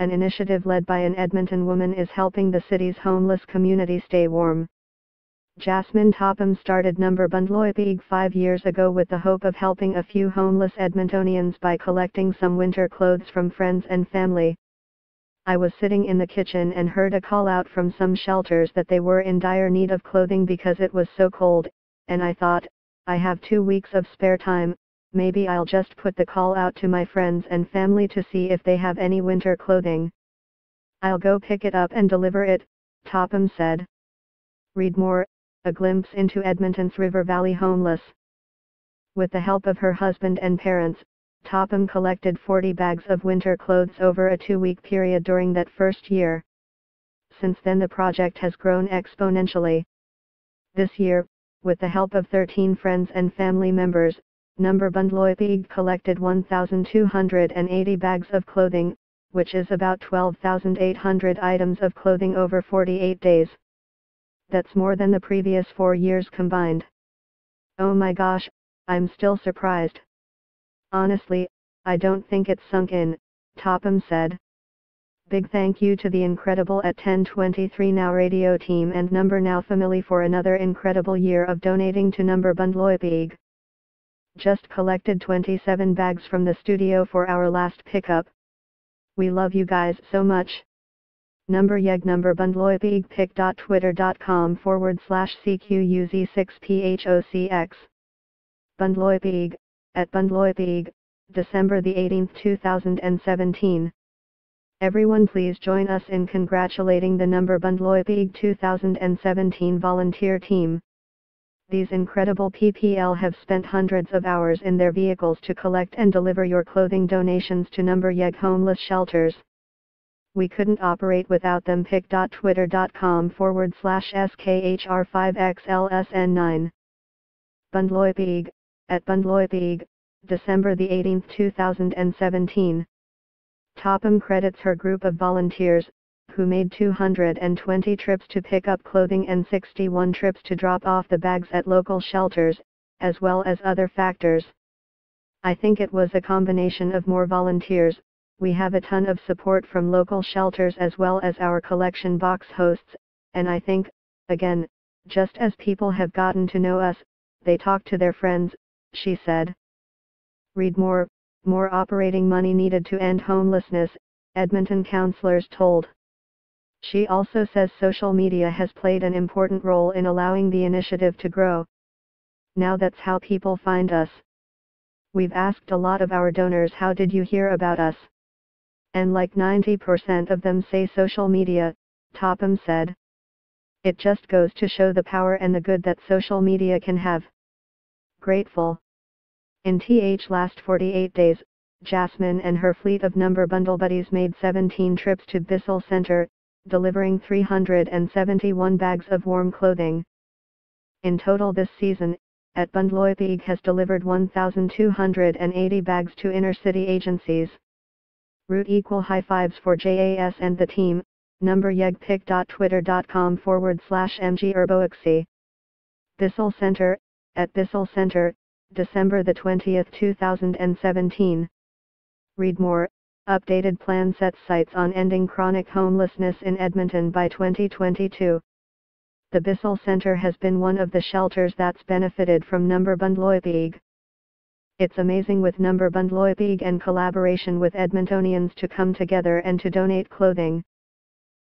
an initiative led by an Edmonton woman is helping the city's homeless community stay warm. Jasmine Topham started Number BundleUpYEG five years ago with the hope of helping a few homeless Edmontonians by collecting some winter clothes from friends and family. I was sitting in the kitchen and heard a call out from some shelters that they were in dire need of clothing because it was so cold, and I thought, I have two weeks of spare time, maybe I'll just put the call out to my friends and family to see if they have any winter clothing. I'll go pick it up and deliver it, Topham said. Read more a glimpse into Edmonton's River Valley homeless. With the help of her husband and parents, Topham collected 40 bags of winter clothes over a two-week period during that first year. Since then the project has grown exponentially. This year, with the help of 13 friends and family members, Number BundleUpYEG collected 1,280 bags of clothing, which is about 12,800 items of clothing over 48 days that's more than the previous four years combined. Oh my gosh, I'm still surprised. Honestly, I don't think it's sunk in, Topham said. Big thank you to the incredible at 1023 Now radio team and Number Now family for another incredible year of donating to Number BundleUpYEG. Just collected 27 bags from the studio for our last pickup. We love you guys so much number yeg number BundleUpYEG pic.twitter.com forward slash CQUZ6PHOCX. BundleUpYEG, at BundleUpYEG, December the 18th 2017. Everyone please join us in congratulating the number BundleUpYEG 2017 volunteer team. These incredible PPL have spent hundreds of hours in their vehicles to collect and deliver your clothing donations to number YEG homeless shelters we couldn't operate without them pic.twitter.com forward slash SKHR5XLSN9. BundleUpYEG, at BundleUpYEG, December the 18th 2017. Topham credits her group of volunteers, who made 220 trips to pick up clothing and 61 trips to drop off the bags at local shelters, as well as other factors. I think it was a combination of more volunteers, we have a ton of support from local shelters as well as our collection box hosts, and I think, again, just as people have gotten to know us, they talk to their friends, she said. Read more, more operating money needed to end homelessness, Edmonton counselors told. She also says social media has played an important role in allowing the initiative to grow. Now that's how people find us. We've asked a lot of our donors how did you hear about us? and like 90% of them say social media, Topham said. It just goes to show the power and the good that social media can have. Grateful. In TH last 48 days, Jasmine and her fleet of number bundle buddies made 17 trips to Bissell Center, delivering 371 bags of warm clothing. In total this season, at BundleUpYEG has delivered 1,280 bags to inner city agencies root equal high fives for JAS and the team, number yegpic.twitter.com forward slash mgherboxy. Bissell Center, at Bissell Center, December the 20th 2017. Read more, updated plan sets sights on ending chronic homelessness in Edmonton by 2022. The Bissell Center has been one of the shelters that's benefited from number BundleUpYEG. It's amazing with Number BundleUpYEG and collaboration with Edmontonians to come together and to donate clothing.